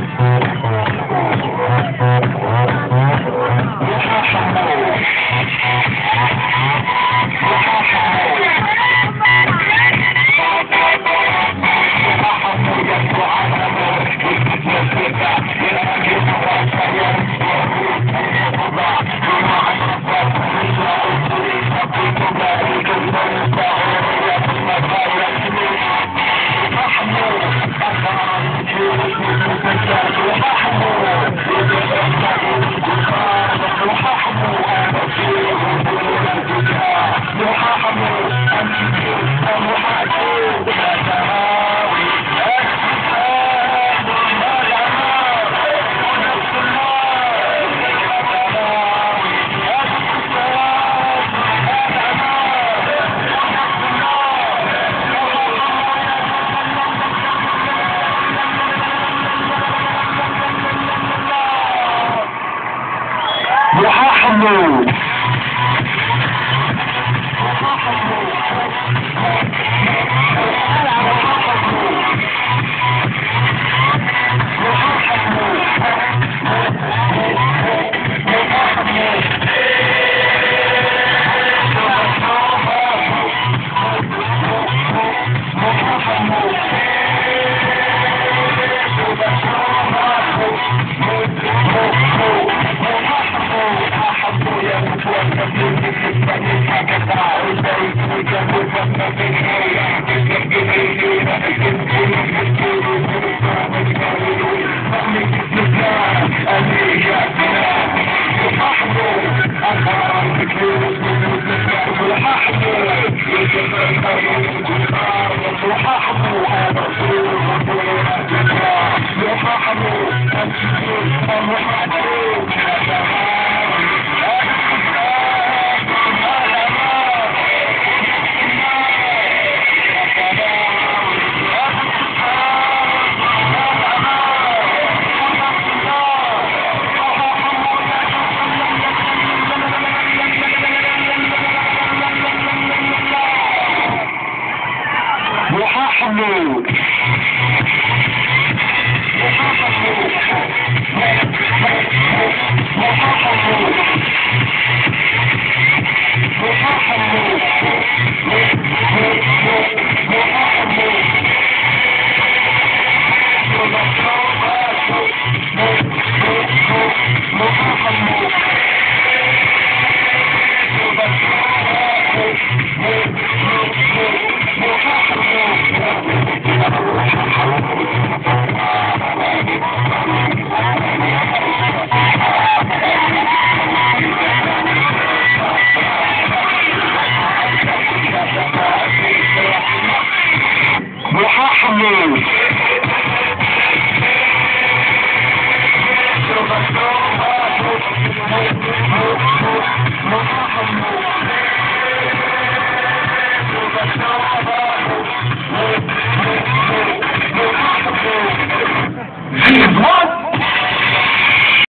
Thank you. يا حمود I'm not going to smooth. Rock and roll. Thank you.